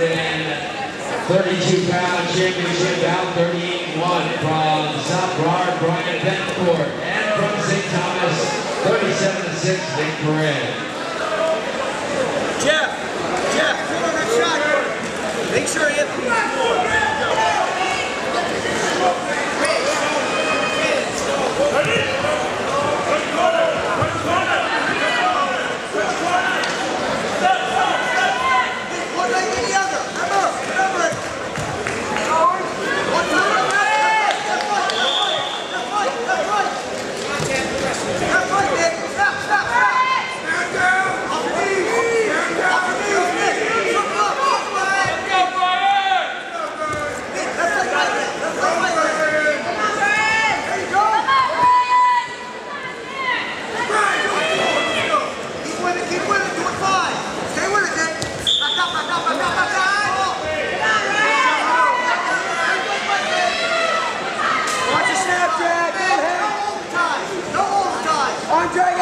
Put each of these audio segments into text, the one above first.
132-pound championship bout, 38-1 from South Broward, Brian Betancourt. And from St. Thomas, 37-6, Nick Perrin. Jeff, Jeff, put on that shot. Make sure Dragon!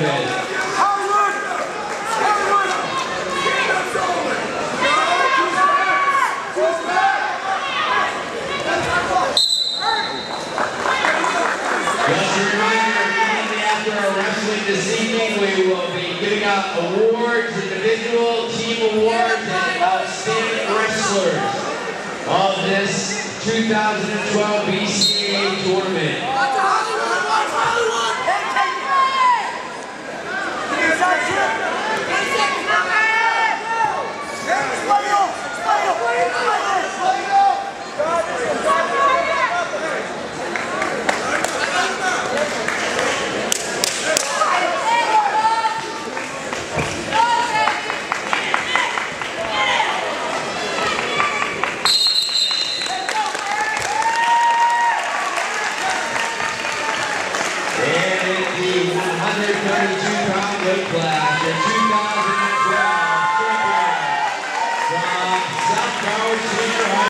with. Just a after our wrestling this evening, we will be giving out awards, individual, team awards, and uh, outstanding wrestlers of this 2012 BCA